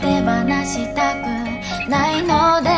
手放したくないので